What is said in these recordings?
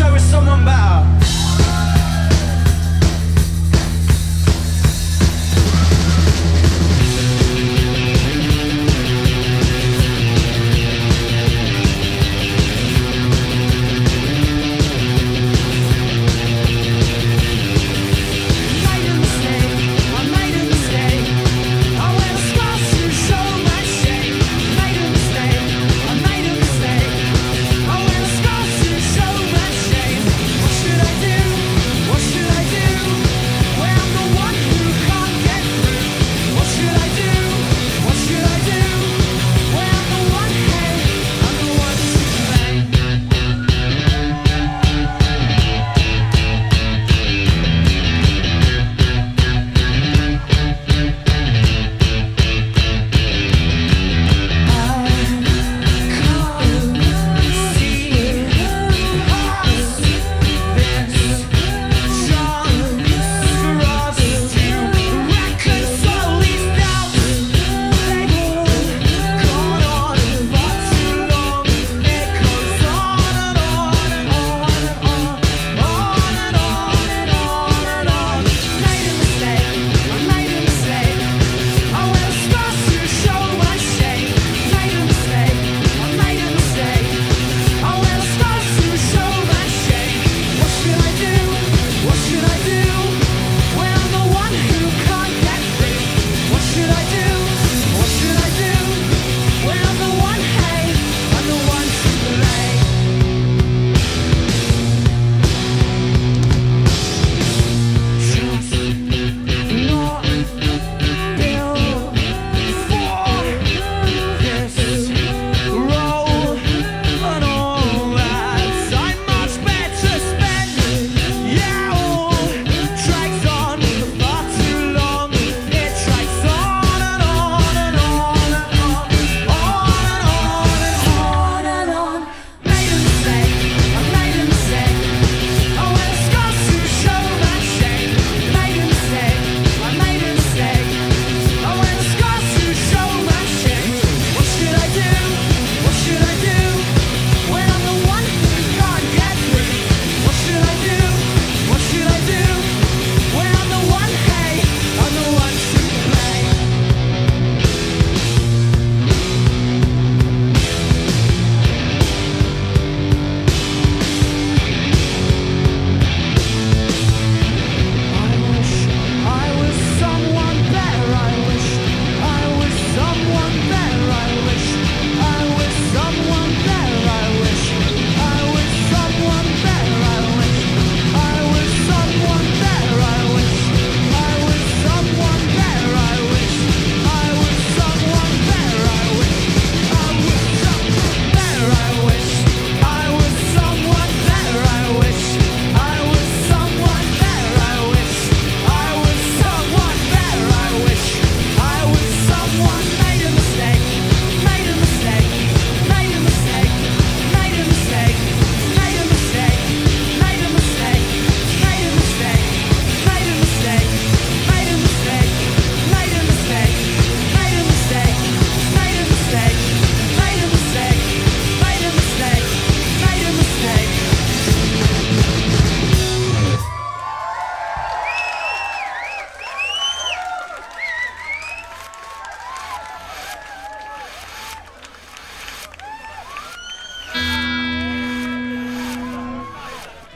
show us someone better.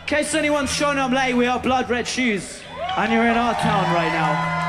In case anyone's showing up late, we are Blood Red Shoes, and you're in our town right now.